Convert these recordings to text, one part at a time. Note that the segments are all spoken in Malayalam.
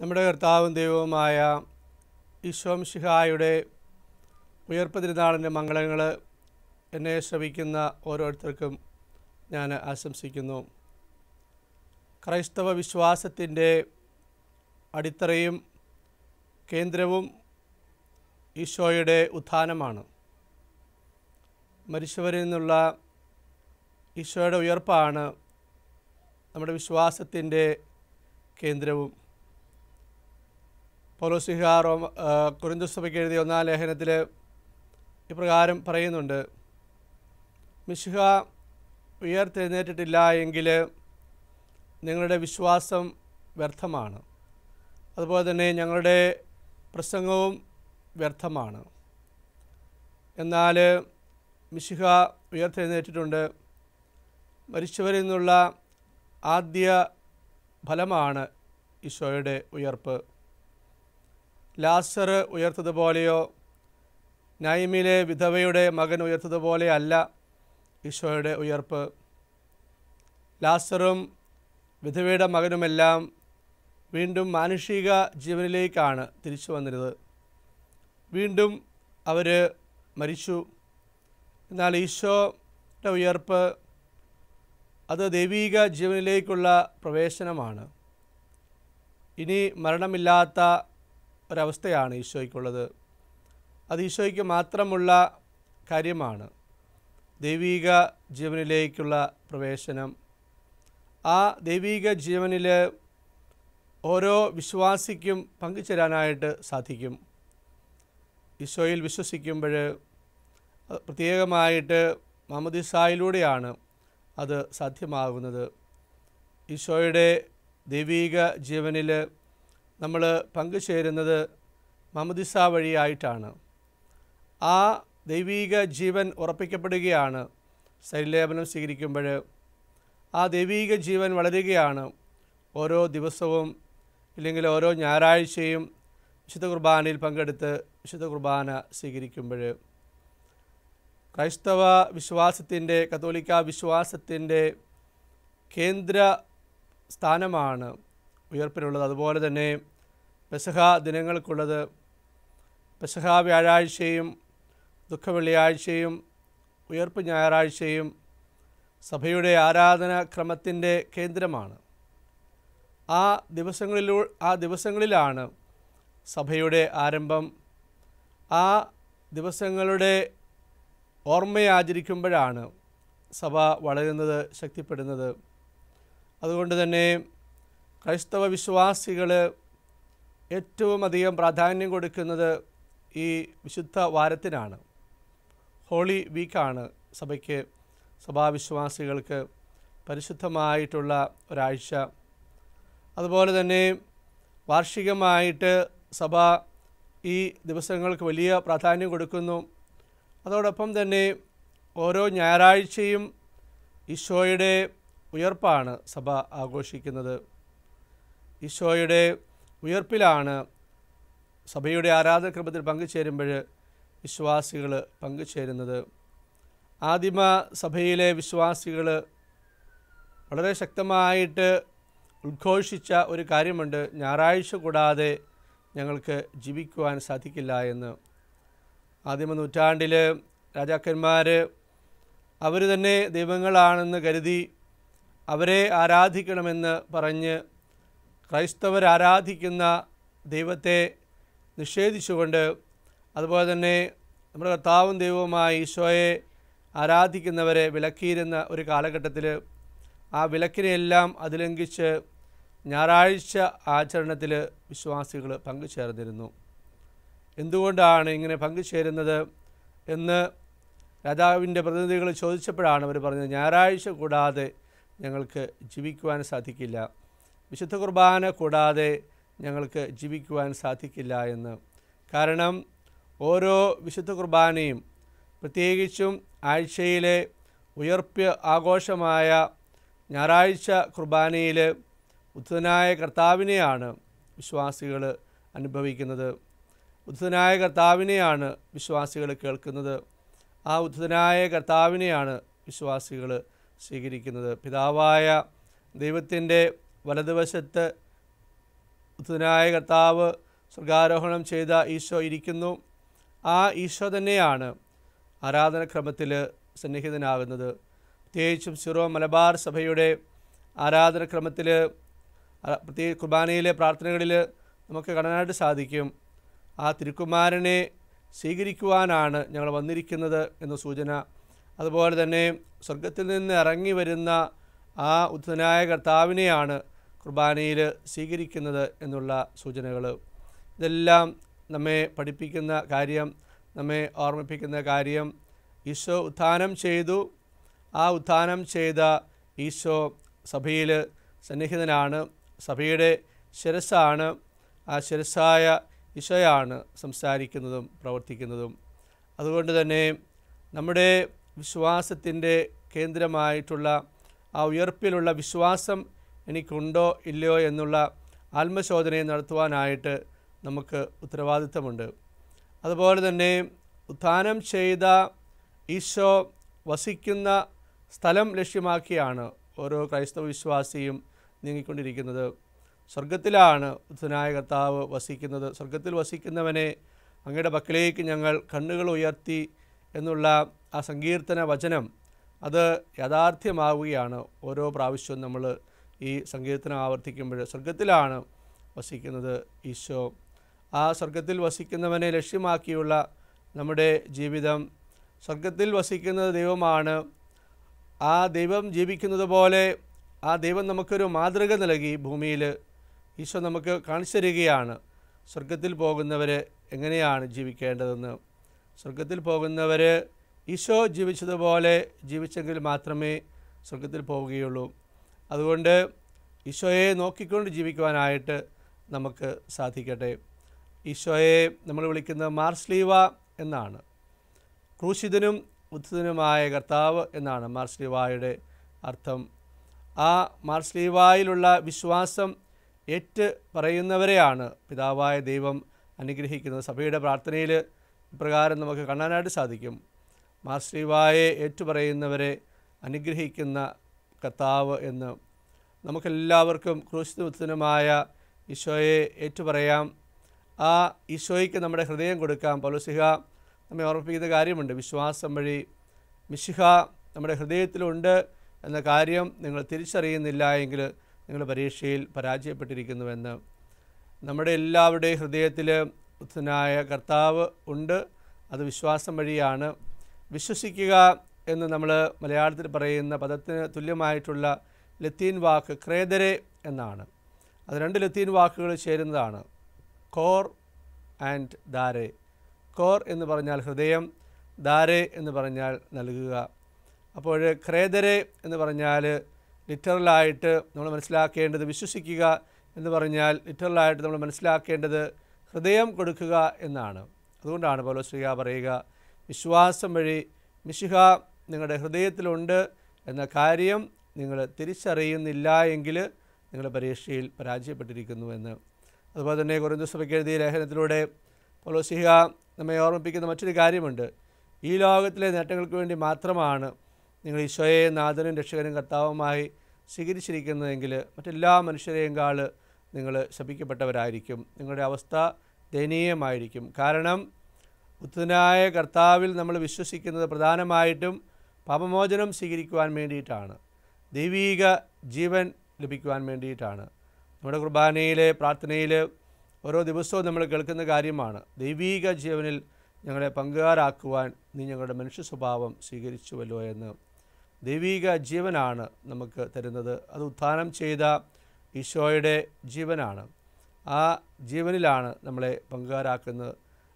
നമ്മുടെ കർത്താവും ദൈവവുമായ ഈശോംഷിഹായുടെ ഉയർപ്പ് തിരുനാളിന്റെ മംഗളങ്ങൾ എന്നെ ശ്രവിക്കുന്ന ഓരോരുത്തർക്കും ഞാൻ ആശംസിക്കുന്നു. ക്രൈസ്തവ വിശ്വാസത്തിന്റെ അടിത്തറയും കേന്ദ്രവും ഈശോയുടെ ഉത്ഥാനമാണ്. മരിച്ചവരിൽ നിന്നുള്ള ഈശോയുടെ ഉയർപ്പാണ് നമ്മുടെ വിശ്വാസത്തിന്റെ കേന്ദ്രവും. പൗലോസിഹ റോമ കുരുന്തുസഭയ്ക്ക് എഴുതിയ ഒന്നാം ലേഖനത്തിൽ ഇപ്രകാരം പറയുന്നുണ്ട്. മിശിഹ ഉയർത്തെഴുന്നേറ്റിട്ടില്ല എങ്കിൽ നിങ്ങളുടെ വിശ്വാസം വ്യർത്ഥമാണ്. അതുപോലെ തന്നെ ഞങ്ങളുടെ പ്രസംഗവും വ്യർത്ഥമാണ്. എന്നാൽ മിശിഹ ഉയർത്തെഴുന്നേറ്റിട്ടുണ്ട്. മരിച്ചവരിൽ നിന്നുള്ള ആദ്യ ഫലമാണ് ഈശോയുടെ ഉയർപ്പ്. ലാസർ ഉയർത്തതുപോലെയോ? നൈമിലെ വിധവയുടെ മകൻ ഉയർത്തതുപോലെ അല്ല ഈശോയുടെ ഉയർപ്പ്. ലാസറും വിധവയുടെ മകനുമെല്ലാം വീണ്ടും മാനുഷിക ജീവനിലേക്കാണ് തിരിച്ചു വന്നിരുന്നത്. വീണ്ടും അവർ മരിച്ചു. എന്നാൽ ഈശോയുടെ ഉയർപ്പ് അത് ദൈവീക ജീവനിലേക്കുള്ള പ്രവേശനമാണ്. ഇനി മരണമില്ലാത്ത ഒരവസ്ഥയാണ് ഈശോയ്ക്കുള്ളത്. അത് ഈശോയ്ക്ക് മാത്രമുള്ള കാര്യമാണ്. ദൈവീക ജീവനിലേക്കുള്ള പ്രവേശനം. ആ ദൈവീക ജീവനിൽ ഓരോ വിശ്വാസിക്കും പങ്കുചേരാനായിട്ട് സാധിക്കും. ഈശോയിൽ വിശ്വസിക്കുമ്പോൾ പ്രത്യേകമായിട്ട് മാമദിസായിലൂടെയാണ് അത് സാധ്യമാകുന്നത്. ഈശോയുടെ ദൈവീക ജീവനിൽ നമ്മൾ പങ്കുചേരുന്നത് മമദിസ വഴിയായിട്ടാണ്. ആ ദൈവീക ജീവൻ ഉറപ്പിക്കപ്പെടുകയാണ് ശരീരലേപനം സ്വീകരിക്കുമ്പോൾ. ആ ദൈവീക ജീവൻ വളരുകയാണ് ഓരോ ദിവസവും ഇല്ലെങ്കിൽ ഓരോ ഞായറാഴ്ചയും വിശുദ്ധ കുർബാനയിൽ പങ്കെടുത്ത് വിശുദ്ധ കുർബാന സ്വീകരിക്കുമ്പോൾ. ക്രൈസ്തവ വിശ്വാസത്തിന്റെ കത്തോലിക്ക വിശ്വാസത്തിന്റെ കേന്ദ്ര സ്ഥാനമാണ് ഉയർപ്പിനുള്ളത് അതുപോലെ തന്നെ പെസഹ ദിനങ്ങൾക്കുള്ളത്. പെസഹ വ്യാഴാഴ്ചയും ദുഃഖവെള്ളിയാഴ്ചയും ഉയർപ്പ് ഞായറാഴ്ചയും സഭയുടെ ആരാധന ക്രമത്തിന്റെ കേന്ദ്രമാണ്. ആ ദിവസങ്ങളിലൂ ആ ദിവസങ്ങളിലാണ് സഭയുടെ ആരംഭം. ആ ദിവസങ്ങളുടെ ഓർമ്മയാചരിക്കുമ്പോഴാണ് സഭ വളരുന്നത് ശക്തിപ്പെടുന്നത്. അതുകൊണ്ട് തന്നെ ക്രൈസ്തവ വിശ്വാസികൾ ഏറ്റവും അധികം പ്രാധാന്യം കൊടുക്കുന്നത് ഈ വിശുദ്ധ വാരത്തിനാണ്. ഹോളി വീക്കാണ് സഭയ്ക്ക് സഭാവിശ്വാസികൾക്ക് പരിശുദ്ധമായിട്ടുള്ള ഒരാഴ്ച. അതുപോലെ തന്നെ വാർഷികമായിട്ട് സഭ ഈ ദിവസങ്ങൾക്ക് വലിയ പ്രാധാന്യം കൊടുക്കുന്നു. അതോടൊപ്പം തന്നെ ഓരോ ഞായറാഴ്ചയും ഈശോയുടെ ഉയർപ്പാണ് സഭ ആഘോഷിക്കുന്നത്. ഈശോയുടെ ഉയർപ്പിലാണ് സഭയുടെ ആരാധനക്രമത്തിൽ പങ്കുചേരുമ്പോൾ വിശ്വാസികൾ പങ്കുചേരുന്നത്. ആദിമ സഭയിലെ വിശ്വാസികൾ വളരെ ശക്തമായിട്ട് ഉദ്ഘോഷിച്ച ഒരു കാര്യമുണ്ട്. ഞായറാഴ്ച കൂടാതെ ഞങ്ങൾക്ക് ജീവിക്കുവാൻ സാധിക്കില്ല എന്ന്. ആദിമ നൂറ്റാണ്ടിൽ രാജാക്കന്മാർ അവർ തന്നെ ദൈവങ്ങളാണെന്ന് കരുതി അവരെ ആരാധിക്കണമെന്ന് പറഞ്ഞ് ക്രൈസ്തവർ ആരാധിക്കുന്ന ദൈവത്തെ നിഷേധിച്ചുകൊണ്ട് അതുപോലെ തന്നെ നമ്മുടെ കർത്താവും ദൈവവുമായ ഈശോയെ ആരാധിക്കുന്നവരെ വിലക്കിയിരുന്ന ഒരു കാലഘട്ടത്തിൽ ആ വിലക്കിനെയെല്ലാം അതിലംഘിച്ച് ഞായറാഴ്ച ആചരണത്തിൽ വിശ്വാസികൾ പങ്കുചേർന്നിരുന്നു. എന്തുകൊണ്ടാണ് ഇങ്ങനെ പങ്കുചേരുന്നത് എന്ന് രാജാവിന്റെ പ്രതിനിധികൾ ചോദിച്ചപ്പോഴാണ് അവർ പറഞ്ഞത് ഞായറാഴ്ച കൂടാതെ ഞങ്ങൾക്ക് ജീവിക്കുവാൻ സാധിക്കില്ല. വിശുദ്ധ കുർബാന കൂടാതെ ഞങ്ങൾക്ക് ജീവിക്കുവാൻ സാധിക്കില്ല എന്ന്. കാരണം ഓരോ വിശുദ്ധ കുർബാനയും പ്രത്യേകിച്ചും ആഴ്ചയിലെ ഉയർപ്പ് ആഘോഷമായ ഞായറാഴ്ച കുർബാനയിൽ ഉദ്ധനായ കർത്താവിനെയാണ് വിശ്വാസികൾ അനുഭവിക്കുന്നത്. ഉദ്ധനായ കർത്താവിനെയാണ് വിശ്വാസികൾ കേൾക്കുന്നത്. ആ ഉദ്ധനായ കർത്താവിനെയാണ് വിശ്വാസികൾ സ്വീകരിക്കുന്നത്. പിതാവായ ദൈവത്തിന്റെ വലതുവശത്ത് ഉത്തനായ കർത്താവ് സ്വർഗാരോഹണം ചെയ്ത ഈശോ ഇരിക്കുന്നു. ആ ഈശോ തന്നെയാണ് ആരാധനക്രമത്തിൽ സന്നിഹിതനാകുന്നത്. പ്രത്യേകിച്ചും സിറോ മലബാർ സഭയുടെ ആരാധനക്രമത്തിൽ പ്രത്യേക കുർബാനയിലെ പ്രാർത്ഥനകളിൽ നമുക്ക് കാണാനായിട്ട് സാധിക്കും. ആ തിരുക്കുമാരനെ സ്വീകരിക്കുവാനാണ് ഞങ്ങൾ വന്നിരിക്കുന്നത് എന്ന സൂചന. അതുപോലെ തന്നെ സ്വർഗത്തിൽ നിന്ന് ഇറങ്ങി വരുന്ന ആ ഉദ്ധനായ കർത്താവിനെയാണ് കുർബാനയിൽ സ്വീകരിക്കുന്നത് എന്നുള്ള സൂചനകൾ ഇതെല്ലാം നമ്മെ പഠിപ്പിക്കുന്ന കാര്യം നമ്മെ ഓർമ്മിപ്പിക്കുന്ന കാര്യം. ഈശോ ഉത്ഥാനം ചെയ്തു. ആ ഉത്ഥാനം ചെയ്ത ഈശോ സഭയിൽ സന്നിഹിതനാണ്. സഭയുടെ ശിരസ്സാണ്. ആ ശിരസ്സായ ഈശോയാണ് സംസാരിക്കുന്നതും പ്രവർത്തിക്കുന്നതും. അതുകൊണ്ട് തന്നെ നമ്മുടെ വിശ്വാസത്തിന്റെ കേന്ദ്രമായിട്ടുള്ള ആ ഉയർപ്പിലുള്ള വിശ്വാസം എനിക്കുണ്ടോ ഇല്ലയോ എന്നുള്ള ആത്മശോധനയെ നടത്തുവാനായിട്ട് നമുക്ക് ഉത്തരവാദിത്തമുണ്ട്. അതുപോലെ തന്നെ ഉത്ഥാനം ചെയ്ത ഈശോ വസിക്കുന്ന സ്ഥലം ലക്ഷ്യമാക്കിയാണ് ഓരോ ക്രൈസ്തവ വിശ്വാസിയും നീങ്ങിക്കൊണ്ടിരിക്കുന്നത്. സ്വർഗത്തിലാണ് ഉത്തനായ കർത്താവ് വസിക്കുന്നത്. സ്വർഗത്തിൽ വസിക്കുന്നവനെ അങ്ങയുടെ പക്കലേക്ക് ഞങ്ങൾ കണ്ണുകൾ ഉയർത്തി എന്നുള്ള ആ സങ്കീർത്തന വചനം അത് യാഥാർത്ഥ്യമാവുകയാണ്. ഓരോ പ്രാവശ്യവും നമ്മൾ ഈ സങ്കീർത്തനം ആവർത്തിക്കുമ്പോൾ സ്വർഗത്തിലാണ് വസിക്കുന്നത് ഈശോ. ആ സ്വർഗത്തിൽ വസിക്കുന്നവനെ ലക്ഷ്യമാക്കിയുള്ള നമ്മുടെ ജീവിതം സ്വർഗത്തിൽ വസിക്കുന്നത് ദൈവമാണ്. ആ ദൈവം ജീവിക്കുന്നത് പോലെ ആ ദൈവം നമുക്കൊരു മാതൃക നൽകി ഭൂമിയിൽ. ഈശോ നമുക്ക് കാണിച്ചു തരികയാണ് സ്വർഗത്തിൽ പോകുന്നവർ എങ്ങനെയാണ് ജീവിക്കേണ്ടതെന്ന്. സ്വർഗത്തിൽ പോകുന്നവർ ഈശോ ജീവിച്ചതുപോലെ ജീവിച്ചെങ്കിൽ മാത്രമേ സ്വർഗത്തിൽ പോവുകയുള്ളൂ. അതുകൊണ്ട് ഈശോയെ നോക്കിക്കൊണ്ട് ജീവിക്കുവാനായിട്ട് നമുക്ക് സാധിക്കട്ടെ. ഈശോയെ നമ്മൾ വിളിക്കുന്ന മാർസ്ലീവ എന്നാണ്. ക്രൂശിതനും ഉദ്ധിതനുമായ കർത്താവ് എന്നാണ് മാർസ്ലീവായുടെ അർത്ഥം. ആ മാർസ്ലീവായിലുള്ള വിശ്വാസം ഏറ്റ് പറയുന്നവരെയാണ് പിതാവായ ദൈവം അനുഗ്രഹിക്കുന്നത്. സഭയുടെ പ്രാർത്ഥനയിൽ ഇപ്രകാരം നമുക്ക് കാണാനായിട്ട് സാധിക്കും. മാർസ്ലീവായെ ഏറ്റുപറയുന്നവരെ അനുഗ്രഹിക്കുന്ന കർത്താവ് എന്ന് നമുക്കെല്ലാവർക്കും ക്രൂശിതനുമായ ഈശോയെ ഏറ്റുപറയാം. ആ ഈശോയ്ക്ക് നമ്മുടെ ഹൃദയം കൊടുക്കാം. പൗലോസിഹ നമ്മെ ഓർമ്മിപ്പിക്കുന്ന കാര്യമുണ്ട്. വിശ്വാസം വഴി മിശിഹ നമ്മുടെ ഹൃദയത്തിലുണ്ട് എന്ന കാര്യം നിങ്ങൾ തിരിച്ചറിയുന്നില്ല എങ്കിൽ നിങ്ങൾ പരീക്ഷയിൽ പരാജയപ്പെട്ടിരിക്കുന്നുവെന്ന്. നമ്മുടെ എല്ലാവരുടെയും ഹൃദയത്തിൽ ഉത്തനായ കർത്താവ് ഉണ്ട്. അത് വിശ്വാസം വഴിയാണ്. വിശ്വസിക്കുക എന്ന് നമ്മൾ മലയാളത്തിൽ പറയുന്ന പദത്തിന് തുല്യമായിട്ടുള്ള ലത്തീൻ വാക്ക് ക്രേദരെ എന്നാണ്. അത് രണ്ട് ലത്തീൻ വാക്കുകൾ ചേരുന്നതാണ്. Core and ദാരെ. കോർ എന്ന് പറഞ്ഞാൽ ഹൃദയം ദാരെ എന്ന് പറഞ്ഞാൽ നൽകുക. അപ്പോൾ ക്രേദരെ എന്ന് പറഞ്ഞാൽ ലിറ്ററലായിട്ട് നമ്മൾ മനസ്സിലാക്കേണ്ടത് വിശ്വസിക്കുക എന്ന് പറഞ്ഞാൽ ലിറ്ററലായിട്ട് നമ്മൾ മനസ്സിലാക്കേണ്ടത് ഹൃദയം കൊടുക്കുക എന്നാണ്. അതുകൊണ്ടാണ് പൗലോശ്രീക പറയുക വിശ്വാസം വഴി മിശിഹ നിങ്ങളുടെ ഹൃദയത്തിലുണ്ട് എന്ന കാര്യം നിങ്ങൾ തിരിച്ചറിയുന്നില്ല എങ്കിൽ നിങ്ങൾ പരീക്ഷയിൽ പരാജയപ്പെട്ടിരിക്കുന്നുവെന്ന് അതുപോലെ തന്നെ കുറഞ്ഞ സഭയ്ക്ക് എഴുതിയ ലേഖനത്തിലൂടെ പോലോസിഹ നമ്മെ ഓർമ്മിപ്പിക്കുന്ന മറ്റൊരു കാര്യമുണ്ട്. ഈ ലോകത്തിലെ നേട്ടങ്ങൾക്ക് വേണ്ടി മാത്രമാണ് നിങ്ങൾ ഈശോയെ നാഥനും രക്ഷകനും കർത്താവുമായി സ്വീകരിച്ചിരിക്കുന്നതെങ്കിൽ മറ്റെല്ലാ മനുഷ്യരെയും കാൾ നിങ്ങൾ ശപിക്കപ്പെട്ടവരായിരിക്കും. നിങ്ങളുടെ അവസ്ഥ ദയനീയമായിരിക്കും. കാരണം ഉത്തനായ കർത്താവിൽ നമ്മൾ വിശ്വസിക്കുന്നത് പ്രധാനമായിട്ടും പാപമോചനം സ്വീകരിക്കുവാൻ വേണ്ടിയിട്ടാണ്. ദൈവീക ജീവൻ ലഭിക്കുവാൻ വേണ്ടിയിട്ടാണ്. നമ്മുടെ കുർബാനയിലെ പ്രാർത്ഥനയിൽ ഓരോ ദിവസവും നമ്മൾ കേൾക്കുന്ന കാര്യമാണ്. ദൈവീക ജീവനിൽ ഞങ്ങളെ പങ്കുകാരാക്കുവാൻ നീ ഞങ്ങളുടെ മനുഷ്യ സ്വഭാവം സ്വീകരിച്ചുവല്ലോ എന്ന് ദൈവീക ജീവനാണ് നമുക്ക് തരുന്നത്. അത് ഉത്ഥാനം ചെയ്ത ഈശോയുടെ ജീവനാണ്. ആ ജീവനിലാണ് നമ്മളെ പങ്കുകാരാക്കുന്നത്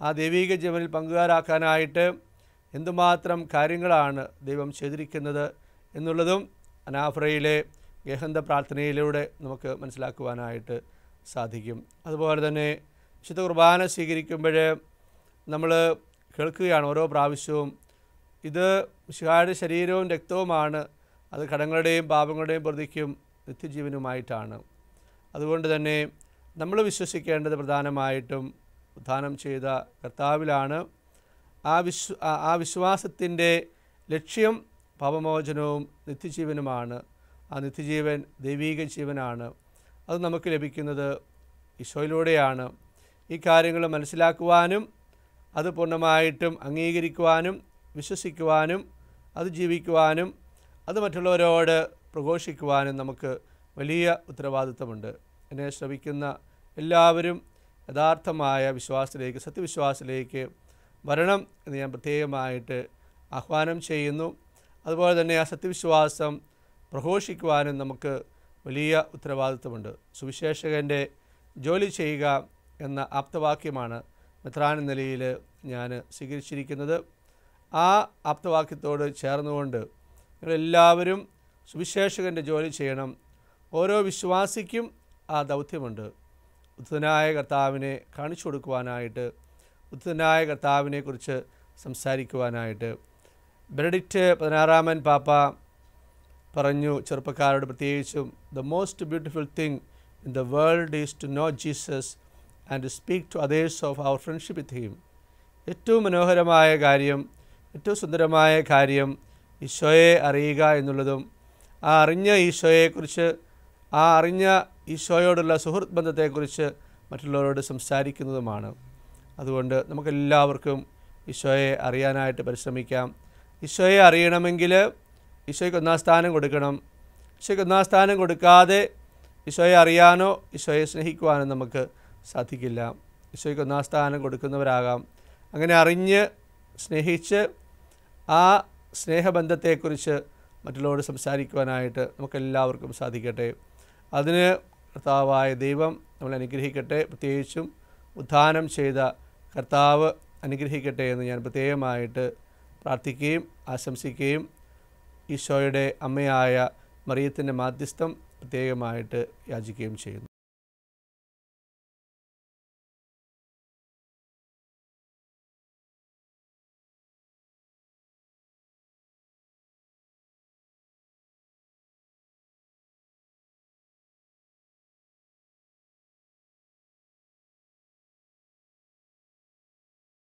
ആ ദൈവീക ജീവനിൽ പങ്കുകാരാക്കാനായിട്ട് എന്തുമാത്രം കാര്യങ്ങളാണ് ദൈവം ചെയ്തിരിക്കുന്നത് എന്നുള്ളതും അനാഫ്രയിലെ ഗഹന്ത പ്രാർത്ഥനയിലൂടെ നമുക്ക് മനസ്സിലാക്കുവാനായിട്ട് സാധിക്കും. അതുപോലെ തന്നെ വിശുദ്ധ കുർബാന സ്വീകരിക്കുമ്പോൾ നമ്മൾ കേൾക്കുകയാണ് ഓരോ പ്രാവശ്യവും. ഇത് ശിഹായുടെ ശരീരവും രക്തവുമാണ്. അത് കടങ്ങളുടെയും പാപങ്ങളുടെയും പ്രതിക്കും നിത്യജീവനുമായിട്ടാണ്. അതുകൊണ്ട് തന്നെ നമ്മൾ വിശ്വസിക്കേണ്ടത് പ്രധാനമായിട്ടും ഉദ്ധാനം ചെയ്ത കർത്താവിലാണ്. ആ വിശ്വ ആ- വിശ്വാസത്തിന്റെ ലക്ഷ്യം പാപമോചനവും നിത്യജീവനുമാണ്. ആ നിത്യജീവൻ ദൈവീക ജീവനാണ്. അത് നമുക്ക് ലഭിക്കുന്നത് ഈശോയിലൂടെയാണ്. ഈ കാര്യങ്ങൾ മനസ്സിലാക്കുവാനും അത് പൂർണമായിട്ടും അംഗീകരിക്കുവാനും വിശ്വസിക്കുവാനും അത് ജീവിക്കുവാനും അത് മറ്റുള്ളവരോട് പ്രഘോഷിക്കുവാനും നമുക്ക് വലിയ ഉത്തരവാദിത്വമുണ്ട് എന്നെ ശ്രവിക്കുന്ന എല്ലാവരും യഥാർത്ഥമായ വിശ്വാസത്തിലേക്ക് സത്യവിശ്വാസത്തിലേക്ക് വരണം എന്ന് ഞാൻ പ്രത്യേകമായിട്ട് ആഹ്വാനം ചെയ്യുന്നു. അതുപോലെ തന്നെ ആ സത്യവിശ്വാസം പ്രഘോഷിക്കുവാനും നമുക്ക് വലിയ ഉത്തരവാദിത്വമുണ്ട്. സുവിശേഷകന്റെ ജോലി ചെയ്യുക എന്ന ആപ്തവാക്യമാണ് മെത്രാൻ നിലയിൽ ഞാൻ സ്വീകരിച്ചിരിക്കുന്നത്. ആ ആപ്തവാക്യത്തോട് ചേർന്നുകൊണ്ട് നിങ്ങളെല്ലാവരും സുവിശേഷകന്റെ ജോലി ചെയ്യണം. ഓരോ വിശ്വാസിക്കും ആ ദൗത്യമുണ്ട്. ഉത്തനായ കർത്താവിനെ കാണിച്ചു കൊടുക്കുവാനായിട്ട് ഉത്തനായ കർത്താവിനെക്കുറിച്ച് സംസാരിക്കുവാനായിട്ട്. ബെനഡിക്റ്റ് പതിനാറാമൻ പാപ്പ പറഞ്ഞു ചെറുപ്പക്കാരോട് പ്രത്യേകിച്ചും the most beautiful thing in the world is to know Jesus and to speak to others of our friendship with him ഏറ്റവും മനോഹരമായ കാര്യം ഏറ്റവും സുന്ദരമായ കാര്യം ഈശോയെ അറിയുക എന്നുള്ളതും ആ അറിഞ്ഞ ഈശോയെക്കുറിച്ച് ആ അറിഞ്ഞ ഈശോയോടുള്ള സുഹൃത്ത് ബന്ധത്തെക്കുറിച്ച് മറ്റുള്ളവരോട് സംസാരിക്കുന്നതുമാണ്. അതുകൊണ്ട് നമുക്കെല്ലാവർക്കും ഈശോയെ അറിയാനായിട്ട് പരിശ്രമിക്കാം. ഈശോയെ അറിയണമെങ്കിൽ ഈശോയ്ക്ക് ഒന്നാം സ്ഥാനം കൊടുക്കണം. ഈശോയ്ക്ക് ഒന്നാം സ്ഥാനം കൊടുക്കാതെ ഈശോയെ അറിയാനോ ഈശോയെ സ്നേഹിക്കുവാനോ നമുക്ക് സാധിക്കില്ല. ഈശോയ്ക്ക് ഒന്നാം സ്ഥാനം കൊടുക്കുന്നവരാകാം. അങ്ങനെ അറിഞ്ഞ് സ്നേഹിച്ച് ആ സ്നേഹബന്ധത്തെക്കുറിച്ച് മറ്റുള്ളവരോട് സംസാരിക്കുവാനായിട്ട് നമുക്കെല്ലാവർക്കും സാധിക്കട്ടെ. അതിന് കർത്താവായ ദൈവം നമ്മളെ അനുഗ്രഹിക്കട്ടെ. പ്രത്യേകിച്ചും ഉദ്ധാനം ചെയ്ത കർത്താവ് അനുഗ്രഹിക്കട്ടെ എന്ന് ഞാൻ പ്രത്യേകമായിട്ട് പ്രാർത്ഥിക്കുകയും ആശംസിക്കുകയും ഈശോയുടെ അമ്മയായ മറിയത്തിന്റെ മാധ്യസ്ഥം പ്രത്യേകമായിട്ട് യാചിക്കുകയും ചെയ്യുന്നു.